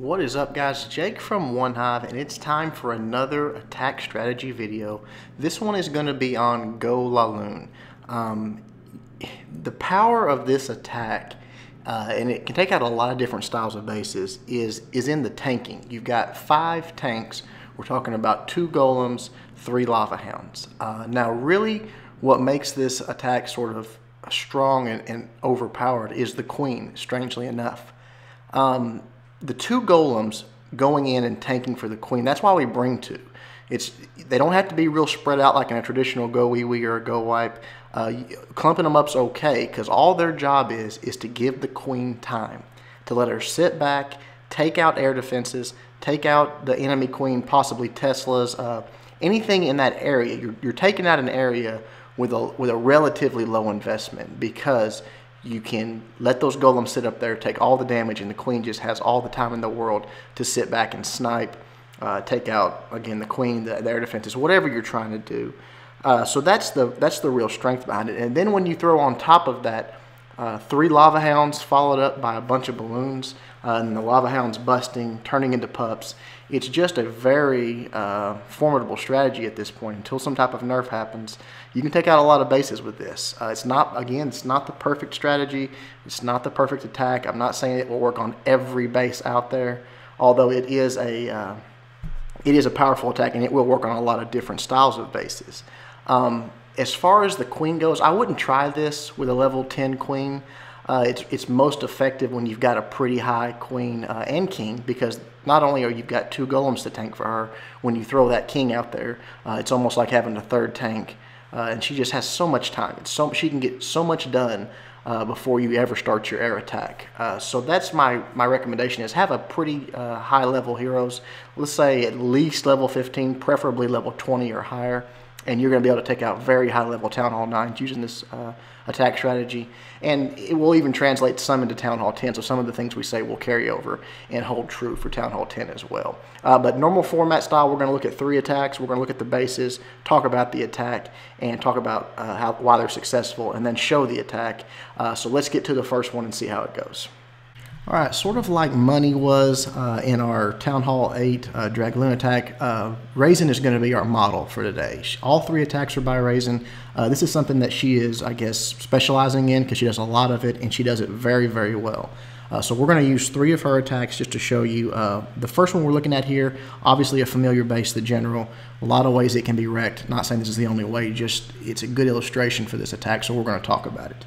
What is up guys, Jake from One Hive and it's time for another attack strategy video. This one is going to be on Go Laloon. Um, the power of this attack, uh, and it can take out a lot of different styles of bases, is, is in the tanking. You've got five tanks, we're talking about two golems, three lava hounds. Uh, now really what makes this attack sort of strong and, and overpowered is the queen, strangely enough. Um, the two golems going in and tanking for the queen, that's why we bring two. It's They don't have to be real spread out like in a traditional go wee wee or a go wipe. Uh, clumping them up's okay because all their job is is to give the queen time to let her sit back, take out air defenses, take out the enemy queen, possibly Teslas, uh, anything in that area. You're, you're taking out an area with a with a relatively low investment because you can let those golems sit up there, take all the damage, and the queen just has all the time in the world to sit back and snipe, uh, take out again the queen, the, the air defenses, whatever you're trying to do. Uh, so that's the that's the real strength behind it. And then when you throw on top of that uh, three lava hounds followed up by a bunch of balloons, uh, and the lava hounds busting, turning into pups. It's just a very uh, formidable strategy at this point. Until some type of nerf happens, you can take out a lot of bases with this. Uh, it's not, again, it's not the perfect strategy. It's not the perfect attack. I'm not saying it will work on every base out there, although it is a uh, it is a powerful attack and it will work on a lot of different styles of bases. Um, as far as the queen goes, I wouldn't try this with a level 10 queen. Uh, it's, it's most effective when you've got a pretty high queen uh, and king because not only are you got two golems to tank for her, when you throw that king out there, uh, it's almost like having a third tank. Uh, and she just has so much time. It's so she can get so much done uh, before you ever start your air attack. Uh, so that's my my recommendation is have a pretty high level heroes. Let's say at least level 15, preferably level 20 or higher and you're going to be able to take out very high level Town Hall 9s using this uh, attack strategy. And it will even translate some into Town Hall 10, so some of the things we say will carry over and hold true for Town Hall 10 as well. Uh, but normal format style, we're going to look at three attacks. We're going to look at the bases, talk about the attack, and talk about uh, how, why they're successful, and then show the attack. Uh, so let's get to the first one and see how it goes. All right, sort of like Money was uh, in our Town Hall 8 uh, attack, uh, Raisin is going to be our model for today. All three attacks are by Raisin. Uh, this is something that she is, I guess, specializing in because she does a lot of it and she does it very, very well. Uh, so we're going to use three of her attacks just to show you. Uh, the first one we're looking at here, obviously a familiar base, the general. A lot of ways it can be wrecked. Not saying this is the only way, just it's a good illustration for this attack, so we're going to talk about it.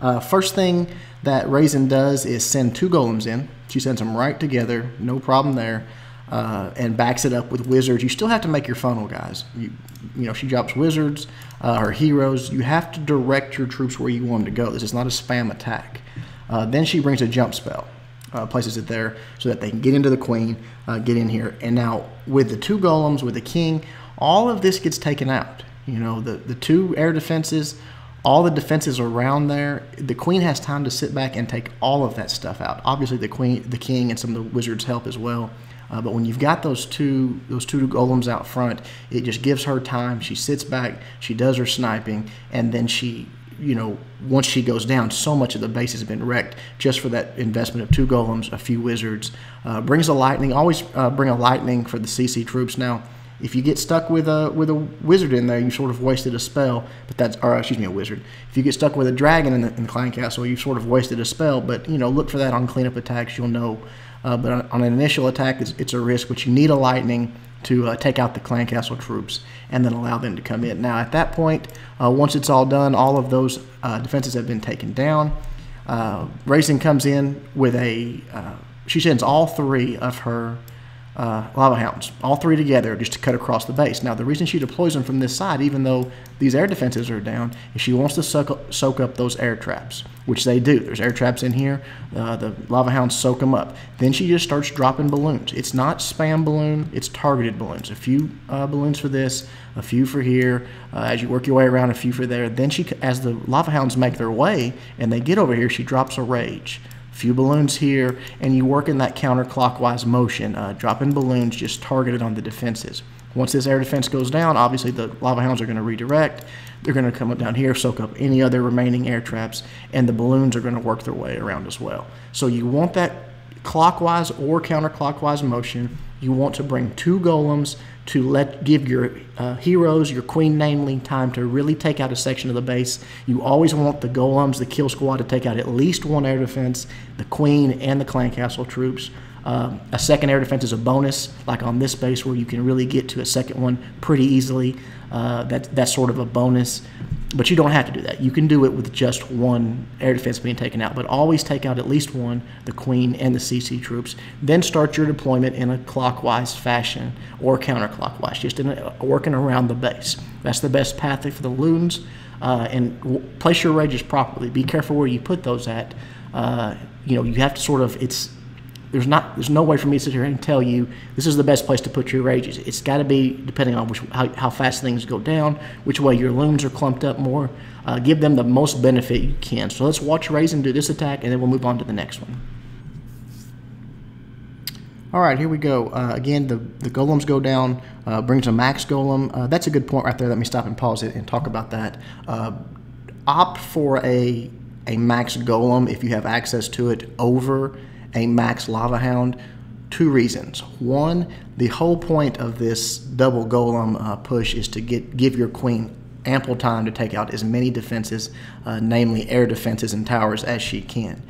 Uh, first thing that Raisin does is send two golems in. She sends them right together, no problem there, uh, and backs it up with wizards. You still have to make your funnel, guys. You, you know, she drops wizards, uh, her heroes. You have to direct your troops where you want them to go. This is not a spam attack. Uh, then she brings a jump spell. Uh, places it there so that they can get into the queen, uh, get in here. And now with the two golems, with the king, all of this gets taken out. You know, the, the two air defenses all the defenses around there. The queen has time to sit back and take all of that stuff out. Obviously, the queen, the king, and some of the wizards help as well. Uh, but when you've got those two those two golems out front, it just gives her time. She sits back, she does her sniping, and then she, you know, once she goes down, so much of the base has been wrecked just for that investment of two golems, a few wizards. Uh, brings a lightning. Always uh, bring a lightning for the CC troops now. If you get stuck with a with a wizard in there, you sort of wasted a spell. But that's or excuse me, a wizard. If you get stuck with a dragon in the, in the clan castle, you've sort of wasted a spell. But you know, look for that on cleanup attacks. You'll know. Uh, but on, an initial attack, it's, it's, a risk. But you need a lightning to uh, take out the clan castle troops and then allow them to come in. Now at that point, uh, once it's all done, all of those uh, defenses have been taken down. Uh, comes in with a. Uh, she sends all three of her uh, lava hounds, all three together, just to cut across the base. Now, the reason she deploys them from this side, even though these air defenses are down, is she wants to soak up, soak up those air traps, which they do. There's air traps in here. Uh, the lava hounds soak them up. Then she just starts dropping balloons. It's not spam balloon, it's targeted balloons. A few uh, balloons for this, a few for here. Uh, as you work your way around, a few for there. Then she, as the lava hounds make their way and they get over here, she drops a rage few balloons here, and you work in that counterclockwise motion, uh, dropping balloons just targeted on the defenses. Once this air defense goes down, obviously the lava hounds are going to redirect. They're going to come up down here, soak up any other remaining air traps, and the balloons are going to work their way around as well. So you want that clockwise or counterclockwise motion. You want to bring two golems to let give your uh, heroes, your queen namely, time to really take out a section of the base. You always want the golems, the kill squad, to take out at least one air defense, the queen and the clan castle troops. Uh, a second air defense is a bonus, like on this base where you can really get to a second one pretty easily. Uh, that, that's sort of a bonus. But you don't have to do that. You can do it with just one air defense being taken out, but always take out at least one, the Queen and the CC troops. Then start your deployment in a clockwise fashion or counterclockwise, just in a, working around the base. That's the best path for the loons. Uh, and place your rages properly. Be careful where you put those at. Uh, you know, you have to sort of, it's there's not there's no way for me to sit here and tell you this is the best place to put your rages. It's got to be depending on which how, how, fast things go down, which way your loons are clumped up more. Uh, give them the most benefit you can. So let's watch Raisin do this attack, and then we'll move on to the next one. All right, here we go. Uh, again, the, the golems go down, uh, brings a max golem. Uh, that's a good point right there. Let me stop and pause it and talk about that. Uh, opt for a, a max golem if you have access to it over a max lava hound? Two reasons. One, the whole point of this double golem uh, push is to get give your queen ample time to take out as many defenses, uh, namely air defenses and towers, as she can.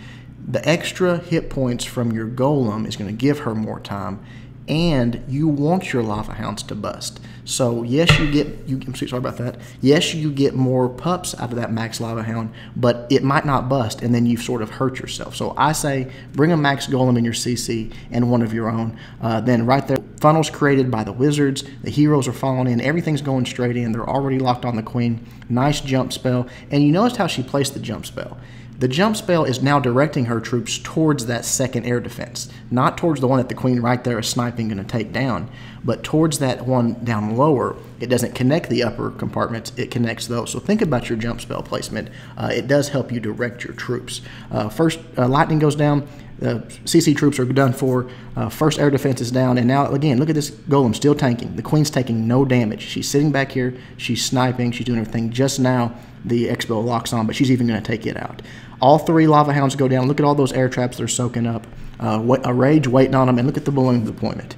The extra hit points from your golem is going to give her more time, and you want your lava hounds to bust. So yes, you get you. I'm sorry about that. Yes, you get more pups out of that max lava hound, but it might not bust, and then you've sort of hurt yourself. So I say bring a max golem in your CC and one of your own. Uh, then right there, funnels created by the wizards. The heroes are falling in. Everything's going straight in. They're already locked on the queen. Nice jump spell, and you noticed how she placed the jump spell. The jump spell is now directing her troops towards that second air defense, not towards the one that the queen right there is sniping going to take down, but towards that one down lower. It doesn't connect the upper compartments, it connects those. So think about your jump spell placement. Uh, it does help you direct your troops. Uh, first, uh, lightning goes down. The CC troops are done for. Uh, first air defense is down, and now again, look at this golem still tanking. The queen's taking no damage. She's sitting back here. She's sniping. She's doing everything. Just now, the X-Bow locks on, but she's even going to take it out. All three lava hounds go down. Look at all those air traps they're soaking up. Uh, a rage waiting on them, and look at the balloon deployment.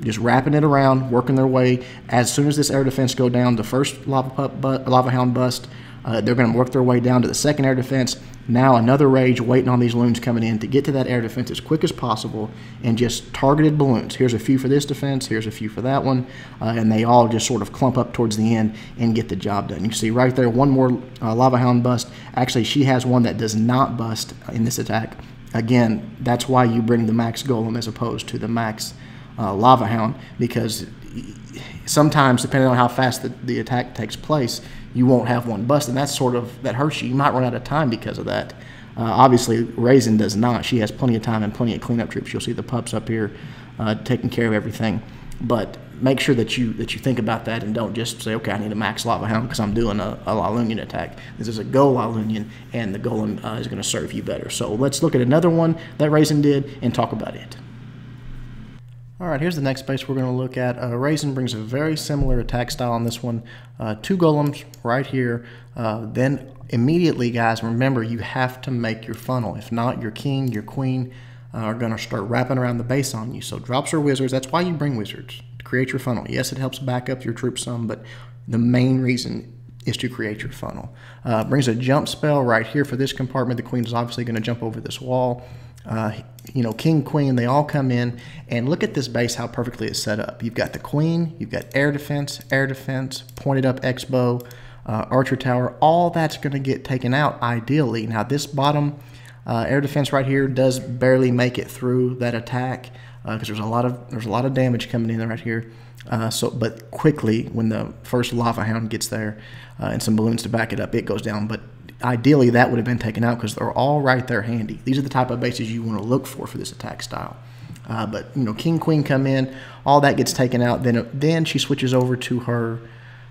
Just wrapping it around, working their way. As soon as this air defense go down, the first lava, pup, lava hound bust, uh, they're going to work their way down to the second air defense. Now another rage waiting on these loons coming in to get to that air defense as quick as possible and just targeted balloons. Here's a few for this defense, here's a few for that one, uh, and they all just sort of clump up towards the end and get the job done. You see right there one more uh, Lava Hound bust. Actually, she has one that does not bust in this attack. Again, that's why you bring the Max Golem as opposed to the Max uh, Lava Hound because sometimes, depending on how fast the, the attack takes place, you won't have one bust, and that's sort of that hurts you. You might run out of time because of that. Uh, obviously, Raisin does not. She has plenty of time and plenty of cleanup troops. You'll see the pups up here uh, taking care of everything. But make sure that you that you think about that and don't just say, okay, I need a max lava hound because I'm doing a, a attack. This is a go Lalunian, and the golem uh, is going to serve you better. So let's look at another one that Raisin did and talk about it. All right, here's the next base we're going to look at. Uh, Raisin brings a very similar attack style on this one. Uh, two golems right here. Uh, then immediately, guys, remember you have to make your funnel. If not, your king, your queen uh, are going to start wrapping around the base on you. So drops are wizards. That's why you bring wizards, to create your funnel. Yes, it helps back up your troops some, but the main reason is to create your funnel. Uh, brings a jump spell right here for this compartment. The queen is obviously going to jump over this wall. Uh, you know, king, queen, they all come in. And look at this base, how perfectly it's set up. You've got the queen, you've got air defense, air defense, pointed up X-bow, uh, archer tower. All that's going to get taken out ideally. Now, this bottom uh, air defense right here does barely make it through that attack because uh, there's a lot of there's a lot of damage coming in right here. Uh, so, but quickly when the first lava hound gets there uh, and some balloons to back it up, it goes down. But ideally that would have been taken out because they're all right there handy. These are the type of bases you want to look for for this attack style. Uh, but you know, king queen come in, all that gets taken out. Then then she switches over to her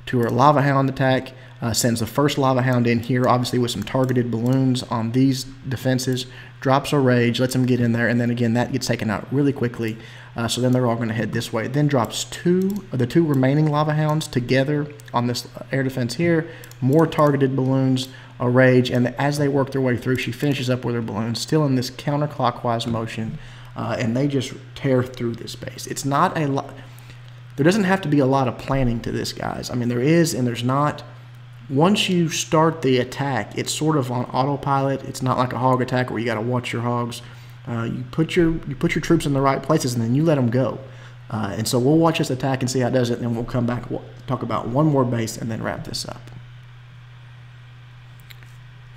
to her lava hound attack. Uh, sends the first lava hound in here, obviously with some targeted balloons on these defenses. Drops a rage, lets them get in there, and then again that gets taken out really quickly. Uh, so then they're all going to head this way. Then drops two of the two remaining lava hounds together on this air defense here. More targeted balloons a rage, and as they work their way through, she finishes up with her balloons, still in this counterclockwise motion. uh, and they just tear through this base. It's not a lot. There doesn't have to be a lot of planning to this, guys. I mean, there is and there's not. Once you start the attack, it's sort of on autopilot. It's not like a hog attack where you got to watch your hogs. Uh, you put your you put your troops in the right places and then you let them go. Uh, and so we'll watch this attack and see how it does it, and then we'll come back talk about one more base and then wrap this up.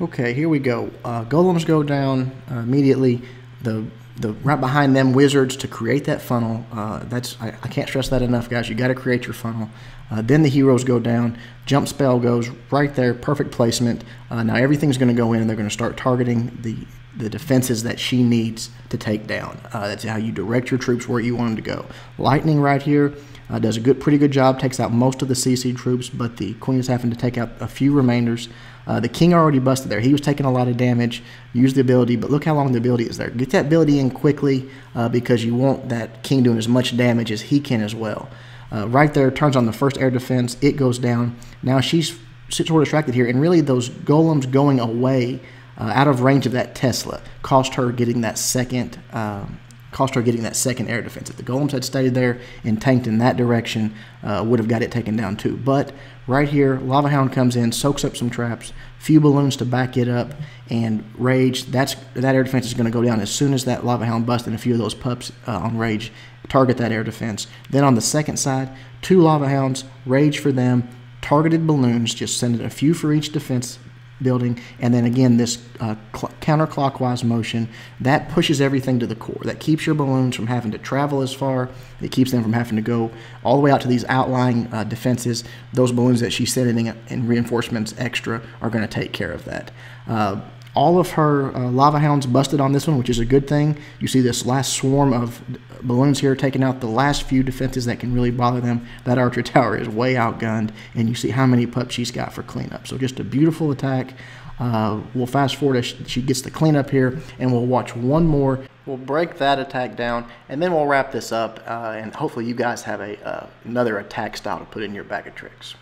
Okay, here we go. Uh, golems go down uh, immediately. The the right behind them wizards to create that funnel. Uh, that's I, I, can't stress that enough, guys. You got to create your funnel. Uh, then the heroes go down. Jump spell goes right there. Perfect placement. Uh, now everything's going to go in, and they're going to start targeting the the defenses that she needs to take down. Uh, that's how you direct your troops where you want them to go. Lightning right here uh, does a good, pretty good job. Takes out most of the CC troops, but the queen is having to take out a few remainders. Uh, the king already busted there. He was taking a lot of damage. Use the ability, but look how long the ability is there. Get that ability in quickly uh, because you want that king doing as much damage as he can as well. Uh, right there, turns on the first air defense. It goes down. Now she's sort of distracted here, and really those golems going away uh, out of range of that Tesla cost her getting that second. Um, cost her getting that second air defense. If the golems had stayed there and tanked in that direction, uh, would have got it taken down too. But right here, Lava Hound comes in, soaks up some traps, few balloons to back it up, and Rage. That's that air defense is going to go down as soon as that Lava Hound busts and a few of those pups uh, on Rage target that air defense. Then on the second side, two Lava Hounds, Rage for them, targeted balloons, just sending a few for each defense building, and then again this uh, counterclockwise motion that pushes everything to the core. That keeps your balloons from having to travel as far. It keeps them from having to go all the way out to these outlying uh, defenses. Those balloons that she's sending in reinforcements extra are going to take care of that. Uh, all of her uh, lava hounds busted on this one, which is a good thing. You see this last swarm of balloons here taking out the last few defenses that can really bother them. That archer tower is way outgunned, and you see how many pups she's got for cleanup. So just a beautiful attack. Uh, we'll fast forward as she gets the cleanup here, and we'll watch one more. We'll break that attack down, and then we'll wrap this up, uh, and hopefully you guys have a uh, another attack style to put in your bag of tricks.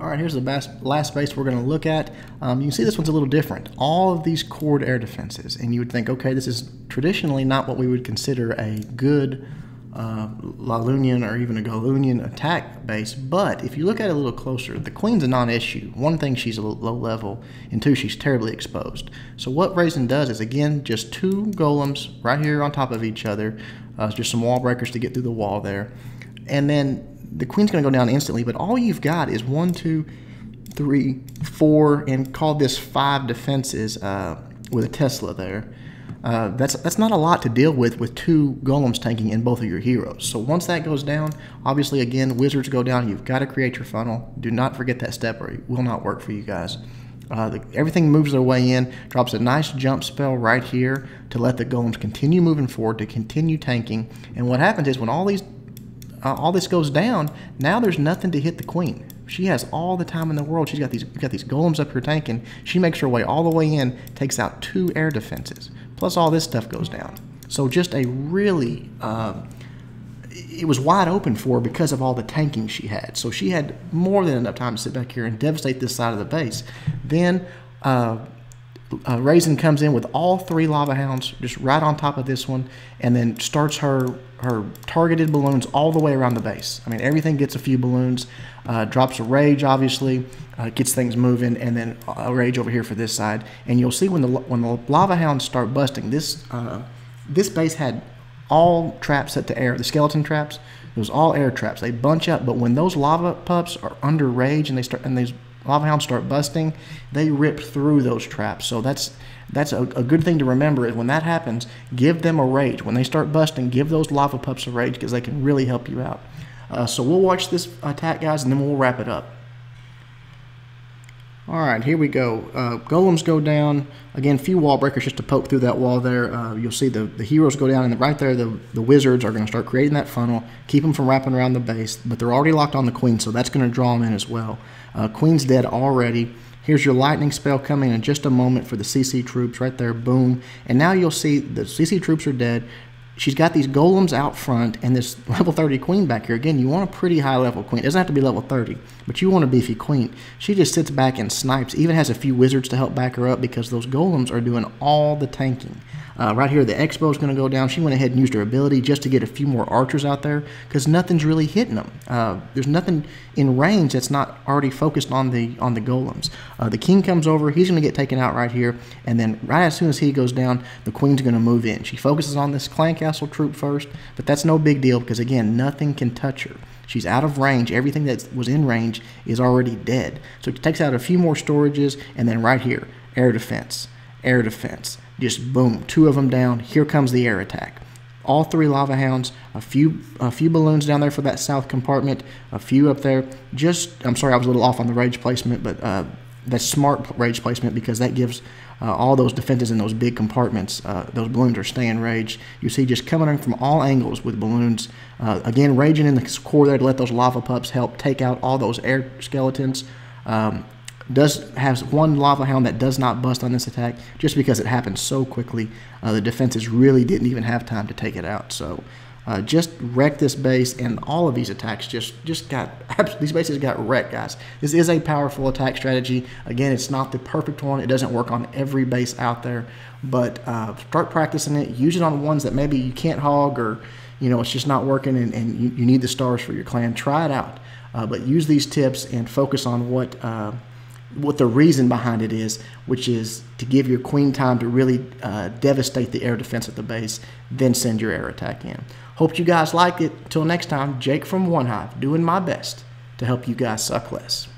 All right, here's the last base we're going to look at. Um, you can see this one's a little different. All of these cord air defenses, and you would think, okay, this is traditionally not what we would consider a good uh, Lalunian or even a Golunian attack base, but if you look at it a little closer, the queen's a non-issue. One thing, she's a low level, and two, she's terribly exposed. So what Raisin does is, again, just two golems right here on top of each other, uh, just some wall breakers to get through the wall there, and then the queen's going to go down instantly, but all you've got is one, two, three, four, and call this five defenses uh, with a Tesla there. Uh, that's that's not a lot to deal with with two golems tanking in both of your heroes. So once that goes down, obviously again wizards go down. You've got to create your funnel. Do not forget that step, or it will not work for you guys. Uh, the, everything moves their way in, drops a nice jump spell right here to let the golems continue moving forward, to continue tanking. And what happens is when all these uh, all this goes down, now there's nothing to hit the queen. She has all the time in the world. She's got these got these golems up here tanking. She makes her way all the way in, takes out two air defenses. Plus all this stuff goes down. So just a really, uh, it was wide open for her because of all the tanking she had. So she had more than enough time to sit back here and devastate this side of the base. Then uh, uh, Raisin comes in with all three lava hounds just right on top of this one and then starts her her targeted balloons all the way around the base. I mean, everything gets a few balloons, uh, drops a rage, obviously, uh, gets things moving, and then a rage over here for this side. And you'll see when the when the lava hounds start busting, this uh, this base had all traps set to air. The skeleton traps, it was all air traps. They bunch up, but when those lava pups are under rage and they start and these lava hounds start busting, they rip through those traps. So that's that's a, a, good thing to remember is when that happens, give them a rage. When they start busting, give those lava pups a rage because they can really help you out. Uh, so we'll watch this attack, guys, and then we'll wrap it up. All right, here we go. Uh, golems go down. Again, few wall breakers just to poke through that wall there. Uh, you'll see the, the heroes go down, and right there, the, the wizards are going to start creating that funnel, keep them from wrapping around the base, but they're already locked on the queen, so that's going to draw them in as well. Uh, queen's dead already. Here's your lightning spell coming in just a moment for the CC troops right there. Boom. And now you'll see the CC troops are dead. she's got these golems out front and this level 30 queen back here. Again, you want a pretty high level queen. It doesn't have to be level 30, but you want a beefy queen. She just sits back and snipes, even has a few wizards to help back her up because those golems are doing all the tanking. Uh, right here, the X-Bow is going to go down. She went ahead and used her ability just to get a few more archers out there because nothing's really hitting them. Uh, there's nothing in range that's not already focused on the on the golems. Uh, the king comes over. He's going to get taken out right here. And then right as soon as he goes down, the queen's going to move in. She focuses on this clan castle troop first, but that's no big deal because, again, nothing can touch her. She's out of range. Everything that was in range is already dead. So it takes out a few more storages, and then right here, air defense, air defense. Just boom, two of them down. Here comes the air attack. All three lava hounds, a few a few balloons down there for that south compartment, a few up there. Just I'm sorry I was a little off on the rage placement, but uh, that's smart rage placement because that gives uh, all those defenses in those big compartments. Uh, those balloons are staying rage. You see just coming in from all angles with balloons. Uh, again, raging in the core there to let those lava pups help take out all those air skeletons. Um, does has one lava hound that does not bust on this attack just because it happened so quickly. Uh, the defenses really didn't even have time to take it out. So uh, just wrecked this base, and all of these attacks just just got these bases got wrecked, guys. This is a powerful attack strategy. Again, it's not the perfect one. It doesn't work on every base out there, but uh, start practicing it. Use it on ones that maybe you can't hog or you know it's just not working, and, and you, you need the stars for your clan. Try it out, uh, but use these tips and focus on what uh, what the reason behind it is, which is to give your queen time to really uh, devastate the air defense at the base, then send your air attack in. Hope you guys like it. Till next time, Jake from One Hive, doing my best to help you guys suck less.